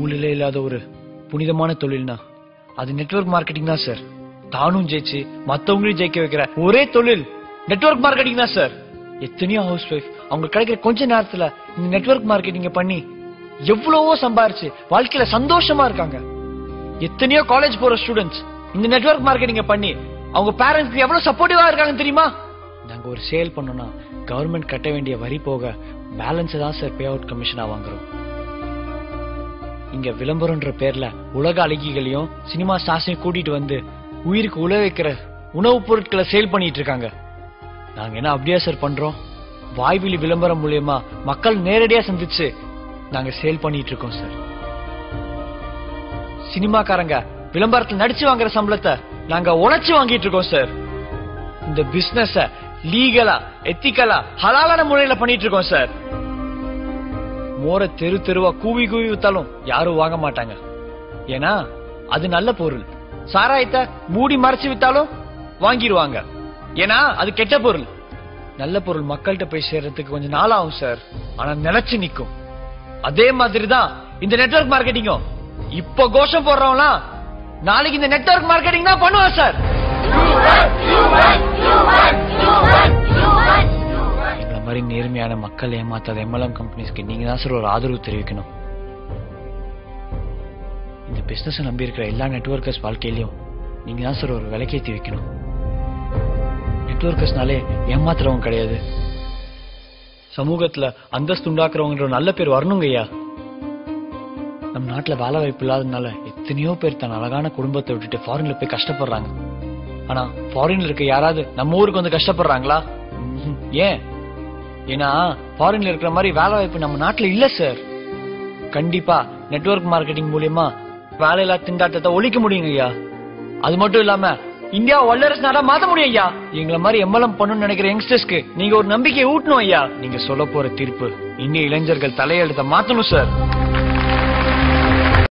ஊழலே இல்லாத ஒரு புனிதமான தொழில்னா? அது நெட்வொர்க் மார்க்கெட்டிங் தான் சார் தானும் ஜெயிச்சு மத்தவங்களையும் ஜெயிக்க வைக்கிற ஒரே தொழில் நெட்வொர்க் மார்க்கெட்டிங் தான் சார் எத்தனையோ ஹவுஸ் ஒய்ஃப் அவங்க கிடைக்கிற கொஞ்ச நேரத்துல இந்த நெட்வொர்க் மார்க்கெட்டிங்க பண்ணி எவ்வளவோ சம்பாரிச்சு வாழ்க்கையில சந்தோஷமா இருக்காங்க. எத்தனையோ காலேஜ் போற ஸ்டூடெண்ட்ஸ் இந்த நெட்வொர்க் மார்க்கெட்டிங்க பண்ணி அவங்க பேரண்ட்ஸ்க்கு எவ்வளவு சப்போர்ட்டிவா இருக்காங்க தெரியுமா? நாங்க ஒரு சேல் பண்ணோம்னா கவர்மெண்ட் கட்ட வேண்டிய வரி போக பேலன்ஸ் தான் சார் பே அவுட் கமிஷனா வாங்குறோம். இங்க விளம்பரம்ன்ற பேர்ல உலக அழகிகளையும் சினிமா ஸ்டார்ஸையும் கூட்டிட்டு வந்து உயிருக்கு உழ வைக்கிற உணவுப் பொருட்களை சேல் பண்ணிட்டு இருக்காங்க. நாங்க என்ன அப்படியா சார் பண்றோம்? வாய்வெளி விளம்பரம் மூலியமா மக்கள் நேரடியா சந்திச்சு நாங்க சேல் பண்ணிட்டு இருக்கோம் சார் சினிமாக்காரங்க விளம்பரத்தில் நடிச்சு வாங்குற சம்பளத்தை நாங்க உழைச்சு வாங்கிட்டு இருக்கோம் சார் இந்த பிசினஸ லீகலா எத்திக்கலா ஹலாலான முறையில பண்ணிட்டு இருக்கோம் சார் மோர தெரு தெருவா கூவி கூவி வித்தாலும் யாரும் வாங்க மாட்டாங்க. ஏன்னா அது நல்ல பொருள். சாராயத்தை மூடி மறைச்சு வித்தாலும் வாங்கிடுவாங்க ஏன்னா அது கெட்ட பொருள். நல்ல பொருள் மக்கள்கிட்ட போய் சேர்றதுக்கு கொஞ்சம் நாள் ஆகும் சார். ஆனா நினைச்சு நிக்கும். அதே மாதிரி தான் இந்த நெட்வொர்க் மார்க்கெட்டிங்கும் இப்ப கோஷம் போடுறவங்களாம் நாளைக்கு இந்த நெட்வொர்க் மார்க்கெட்டிங் தான் பண்ணுவான் சார். மாதிரி நேர்மையான மக்கள் ஏமாத்தாத எம்எல்எம் கம்பெனிஸ்க்கு நீங்க தான் சார் ஒரு ஆதரவு தெரிவிக்கணும். இந்த பிசினஸ் நம்பி இருக்கிற எல்லா நெட்ஒர்க்கர்ஸ் வாழ்க்கையிலையும் நீங்க தான் சார் ஒரு விலைக்கேத்தி வைக்கணும். நெட்ஒர்க்கர்ஸ்னாலே ஏமாத்துறவங்க கிடையாது. சமூகத்துல அந்தஸ்து உண்டாக்குறவங்கிற ஒரு நல்ல பேர் வரணுங்க ஐயா. நம்ம நாட்டுல வேலை வாய்ப்பு இல்லாததுனால எத்தனையோ பேர் தன் அழகான குடும்பத்தை விட்டுட்டு ஃபாரின்ல போய் கஷ்டப்படுறாங்க. ஆனா ஃபாரின்ல இருக்க யாராவது நம்ம ஊருக்கு வந்து கஷ்டப்படுறாங்களா? ஏன்? ஏன்னா ஃபாரின்ல இருக்கிற மாதிரி வேலை வாய்ப்பு நம்ம நாட்டுல இல்ல சார் கண்டிப்பா நெட்வொர்க் மார்க்கெட்டிங் மூலியமா வேலையில்லா திண்டாட்டத்தை ஒழிக்க முடியுங்க ஐயா. அது மட்டும் இல்லாம இந்தியா வல்லரசு நாடா மாத்த முடியும் ஐயா. எங்களை மாதிரி எம்எல்எம் பண்ணணும்னு நினைக்கிற யங்ஸ்டர்ஸ்க்கு நீங்க ஒரு நம்பிக்கையை ஊட்டணும் ஐயா. நீங்க சொல்ல போற தீர்ப்பு இந்திய இளைஞர்கள் தலையெழுத்த மாத்தணும் சார்